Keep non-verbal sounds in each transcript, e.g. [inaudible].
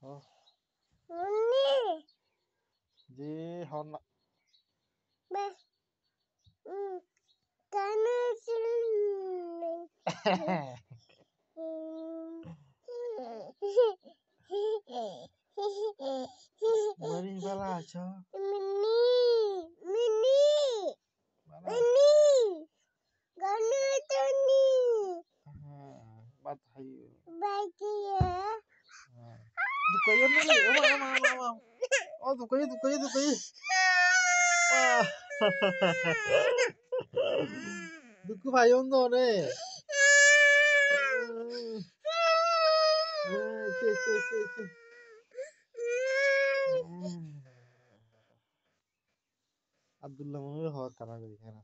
어. 언니. 네 하나. 네. 음. 나는 싫네. [laughs] 머리 발라줘. [laughs] দুকু ভাই আব্দুল্লাহ মনে হয় হওয়ার কানা করি খানা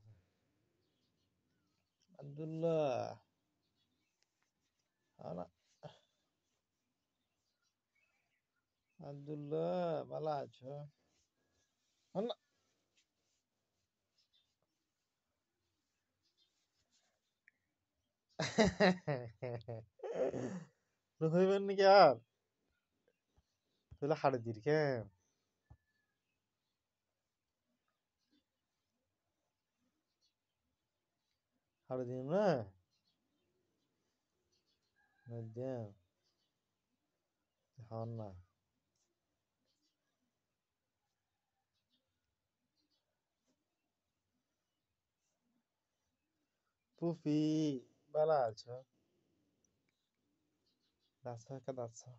আব্দুল্লাহ আব্দুল্লাহ ভালো আছো? হইবেন নাকি আর? তাহলে হাড়ে দির কেন? হাড়ে দিন না? হন না। Tipo, Pupi, vai lá, tchau. Dá só, cadê só?